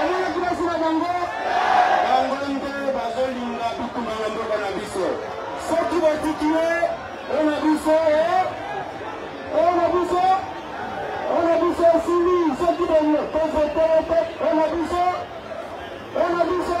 Omonaki basi na bango? Bango nde bazolinga bitumba na mboka na biso. Soki batiki ye, oyo na biso e, oyo na biso, oyo na biso esili. Soki bovote, oyo na biso, oyo na biso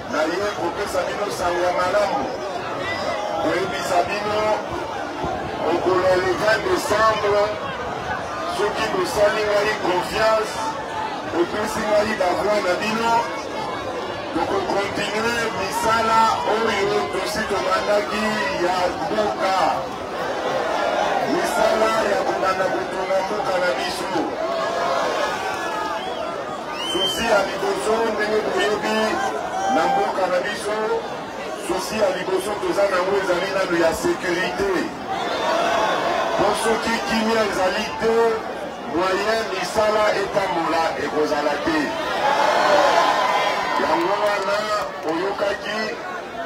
Naye kopesa bino sango ya malamu, koyebisa bino mokolo ya le 20 décembre, soki bosali ngai confiance, bopesi ngai bavoi na bino, tokokontinue misala oyo tosi tobandaki ya mboka, misala ya kobanda kotonga mboka na biso. Susi ya liboso ndenge boyebi na mboka na biso, susi ya liboso toza nango ezali nano ya sekurite. Po soki kimia ezali te, moyen misala etambola ekozala te. Yango wana oyokaki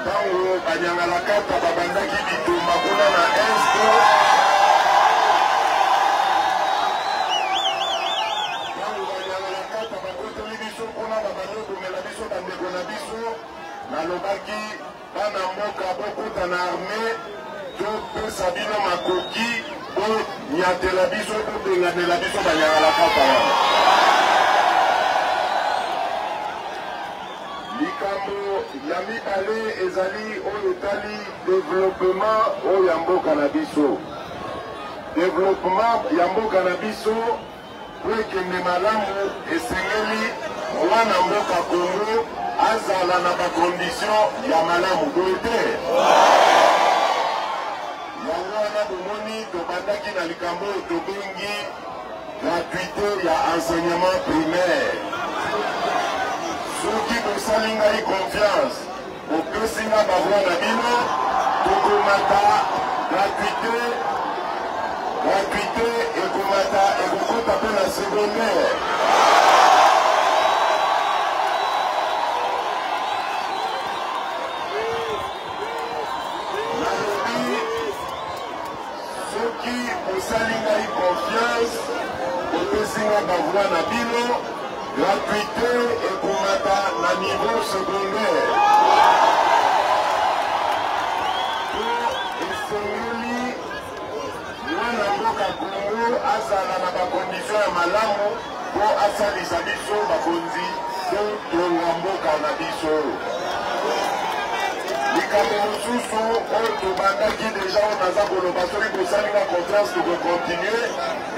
ntango banyangalakata babandaki bitumba kuna na este Ntango Banyanganyakata babotoli biso mpo na babanda kobomela biso bandeko na biso, nalobaki bana mboka bokota na arme topesa bino makoki bonyatela biso bobenganela biso banyangalakata wana likambo ya mibale ezali oyo etali developema oyo ya mboka na biso developema ya mboka na biso Mpo ekende malamu, esengeli mwana mboka Congo azala na bakondisio ya malamu, boye te? Yango wana bomoni tobandaki na likambo oyo tobengi gratuite ya enseignement primaire. Soki bosali ngai confiance Bopesi nga ba voix na bino tokomata gratuite gratuite ekomata ekokota mpe na secondaire Soki bosali ngai confiance, bopesi nga bavwa na bino, gratuite ekomata na niveau secondaire. Po esengeli mwana mboka Congo azala na bakondition ya malamu mpo asalisa biso bakonzi totonga mboka na biso likambo mosusu oyo tobandaki deja oyo naza koloba soki kosalinga confiance tokokontinue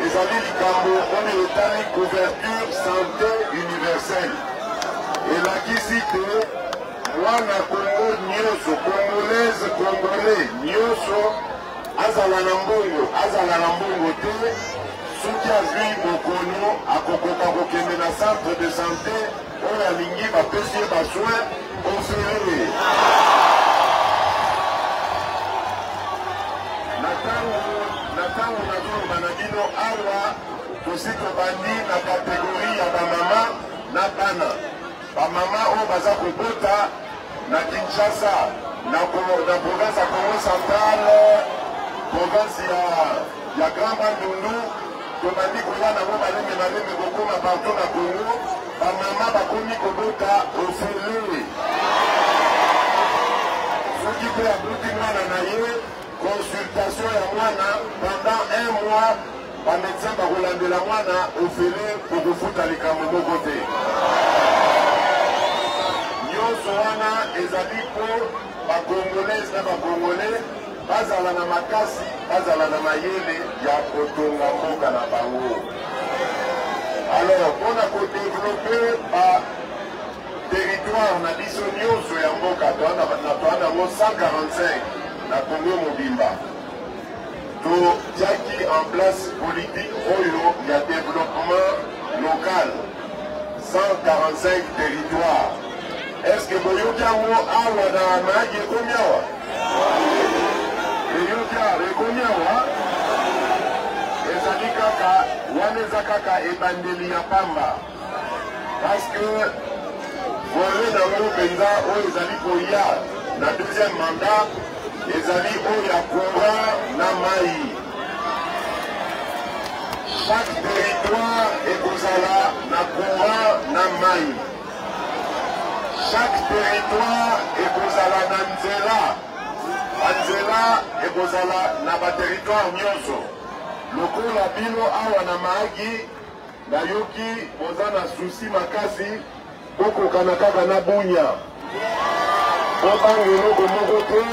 ezali likambo oyo etali couverture santé universelle elakisi te mwana kongo nyonso kongolaise kongolais nyonso Azala na mbongo, azala na mbongo te, soki azwi bokono akokoka kokende na centre de sante oyo alingi bapesi ye basoin ofele na ntango na ntango nazoloba na bino awa tosi tobandi na kategori ya bamama na bana Ba mama oyo baza kobota na Kinshasa na province ya Congo central province ya ya Grand Bandundu tobandi koya nango maleme maleme kokoma partout na Congo ba mama bakomi kobota ofele soki mpe aboti mwana na ye consultation ya mwana pendant un mois Ba medecin bakolandela mwana ofele bokofuta likambo moko te. Nyonso wana ezali mpo bakongolese na bakongole bazala na makasi, bazala na mayele ya kotonga mboka na bango. Alors mpo na kodevelope ba territoire na biso nyonso ya mboka toana yango 145 na Congo mobimba. totiaki en place politique oyo ya développement local 145 territoire est ce que boyoki yango awa na mayaki ekomi awa eyoki awa ekomi awa ezali kaka wana eza kaka ebandeli ya pamba Parce que volet yango mpenza oyo ezali koya na deuxième mandat ezali oyo ya courant na mai. Chaque territoire ekozala na courant na mai. Chaque territoire ekozala na nzela. Banzela ekozala na baterritoire nyonso lokola bino awa na maagi Nayoki boza na souci makasi bokokana kaka na bunya bobanga eloko moko te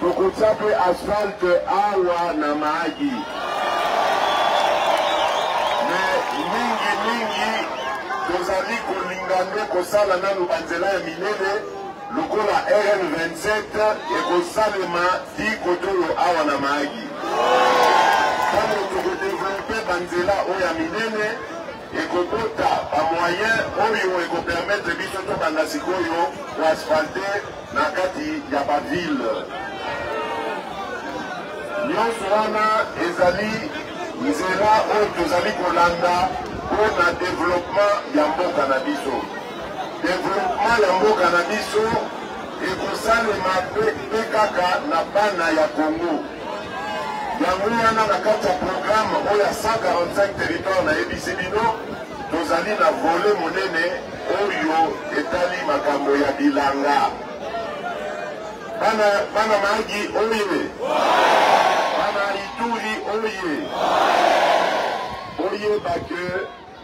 tokotya mpe asphalte awa na maagi me mingi mingi tozali kolinga nde kosala nanu banzela ya minene lokola rn 27 ekosalema ti kotolo awa na maagi ntango tokodevelope banzela oyo ya minene ekobota bamoyen oyo ekopermetre biso tobanda sikoyo koasfalte na kati ya bavile nyonso wana ezali nzela oyo tozali kolanda mpo na developpement ya mboka na biso Developpement ya mboka na biso ekosalema mpe kaka na bana ya Congo. Yango wana na kati ya programme oyo ya 145 territoire nayebisi bino, tozali na vole monene oyo etali makambo ya bilanga. Bana, bana Magi oye! Bana Ituri oye! Oyeba ke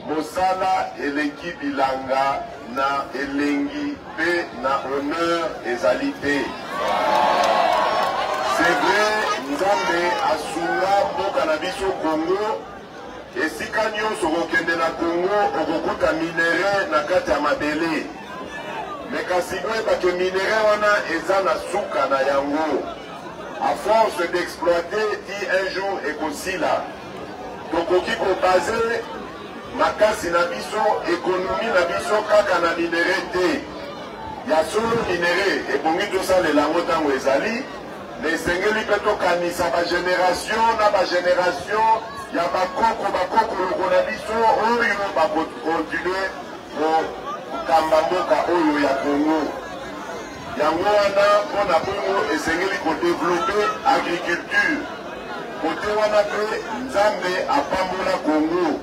Mosala eleki bilanga na elengi pe na honneur ezali te. C'est vrai, Nzambe asunga mboka na biso Congo. Esika nyonso okokende na Congo okokuta minerais na kati ya mabele. Mais kasi boyeba ke minerais wana eza na suka na yango. À force d'exploiter, dit un jour ekosila. Tokoki ko base makasi na biso ekonomi na biso kaka na minere te ya solo minere ebongi tosalela yango ntango ezali na esengeli mpe tokanisa bageneratio na bageneratio ya bakoko bakoko loko na biso oyo bakokontinue kokamba mboka oyo ya kongo Yango wana mpo na bongo esengeli kodevelope agriculture kote wana mpe Nzambe apambola Congo.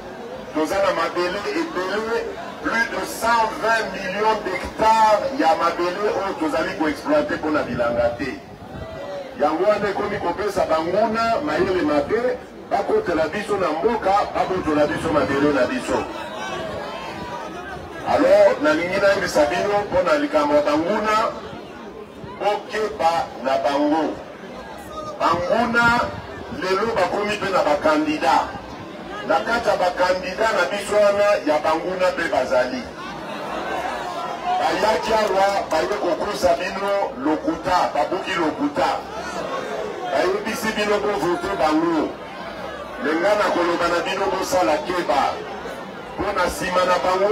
Toza na mabele ebele plus de 120 millions d'hectares ya mabele oyo tozali koexploite mpo na bilanga te. Yango wana ekomi kopesa banguna mayele mabe bakotela biso na mboka babotola biso mabele na biso alors nalingi nayebisa bino mpo na likambo ya banguna bokeba na bango banguna lelo bakomi mpe na bakandida na kati ya bakandida na biso wana ya banguna mpe bazali bayaki awa baye kokusa bino lokuta babuki lokuta bayebisi bino bovote bango me nga na koloba na bino bosala keba mpo na nsima na bango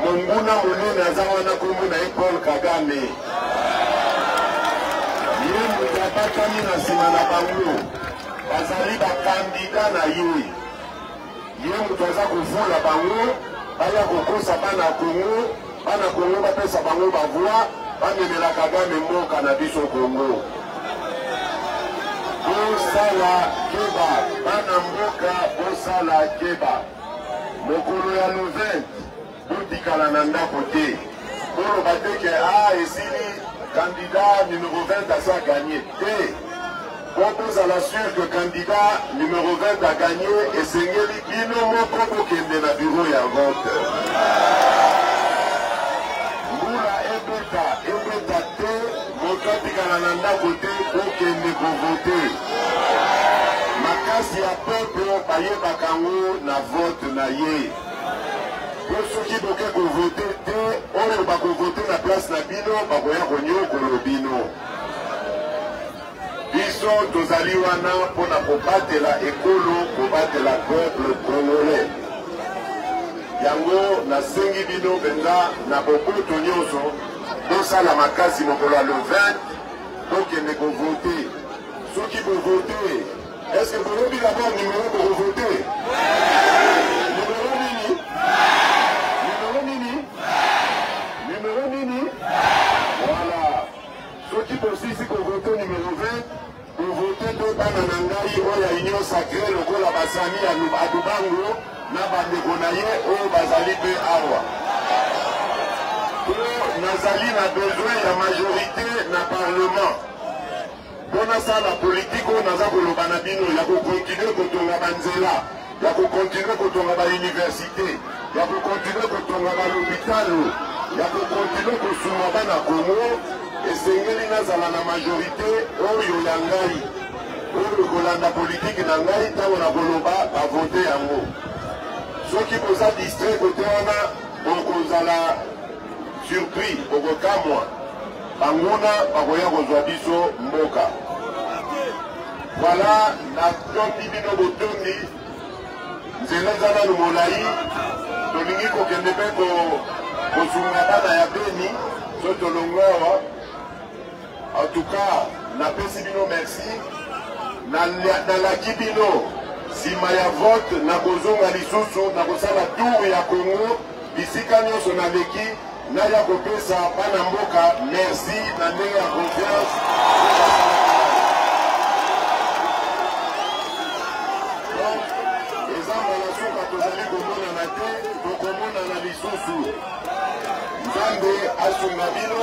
monguna monene aza wana nkombo na ye paul kagame ye moto abatami na nsima na bango bazali bakandida na ye ye moto aza kovola bango baya kokosa bana kongo bana kongo bapesa bango bavoi bamemela kagame mboka na biso kongo bosala keba bana mboka bosala keba mokolo ya le 20 Botikala na ndako te. Boloba te ke a ah, esili candidat numero 20 aza gagné te. Mpo tozala sur ke candidat numero 20 a gagné, esengeli bino moko bokende na biro ya vote. Mbula ebeta ebeta te, moto atikala na ndako te, bokende kovote. Makasi ya peuples bayebaka yango na vote na ye. Yo soki boke kovote te, oyo bakovote na place na bino bakoya konyokolo bino. Biso tozali wana mpo na kobatela ekolo, kobatela peuple congolais. Yango nasengi bino mpenza na boboto nyonso bosala makasi mokolo ya le 20 bokende kovote soki bovote Est-ce que vous avez la bonne numéro pour vous voter Numéro nini Numéro nini Numéro nini Voilà. Ceux qui pensent ici qu'on vote numéro 20, vous votez deux bana na ngai oyo ya union sacrée lokola basani ya adubango na bandeko na ye oyo bazali mpe awa po nazali na besoin ya majorité na parlement mpo nasala politike oyo naza koloba na bino ya kokontinue kotonga banzela ya kokontinue kotonga bauniversite ya kokontinue kotonga balopitalo ya kokontinue kosunga bana kongo esengeli nazala na majorité oyo ya ngai oyo ekolanda politike na ngai ntango nakoloba bavote yango soki boza distrait kote wana bokozala surpris bokokamwa Banguna bakoya kozwa biso mboka. Voilà, natondi bino botondi. Nzela eza nanu molai, tolingi kokende mpe kosunga bana ya Beni so tolongwa awa. En tout cas, napesi bino merci, nalaki bino nsima ya vote nakozonga lisusu nakosala tour ya Congo bisika nyonso naleki naya kopesa bana mboka merci na ndenge ya confiance eza mbala suka tozali komonana te tokomonana lisusu nzambe asunga bino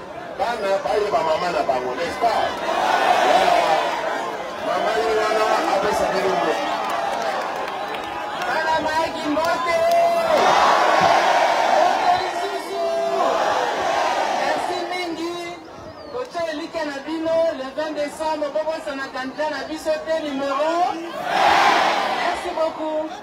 Bana baye ba mama na bango, n'est-ce pas? Mama ye wana apesa bino mbote. Bana Mike mbote. Mbote lisusu. Merci mingi. Kotya elikya na bino le 20 décembre bobosana kandida na biso te numero. Merci beaucoup.